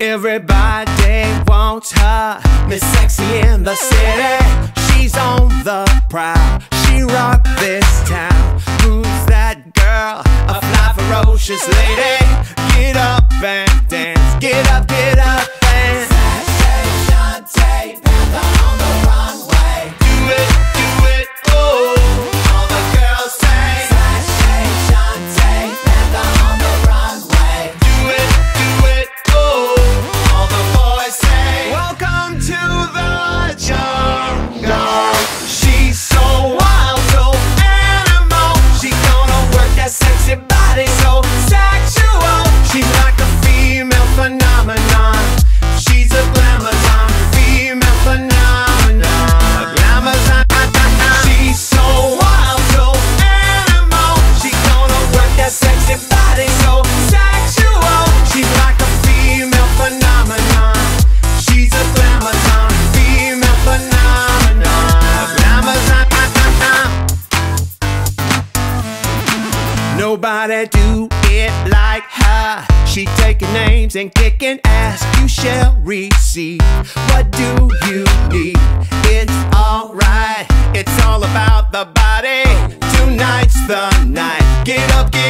Everybody wants her, Miss Sexy in the city. She's on the prowl. She rocked this town. Who's that girl? A fly, ferocious lady. Nobody do it like her. She taking names and kicking ass. You shall receive. What do you need? It's alright. It's all about the body. Tonight's the night. Get up, get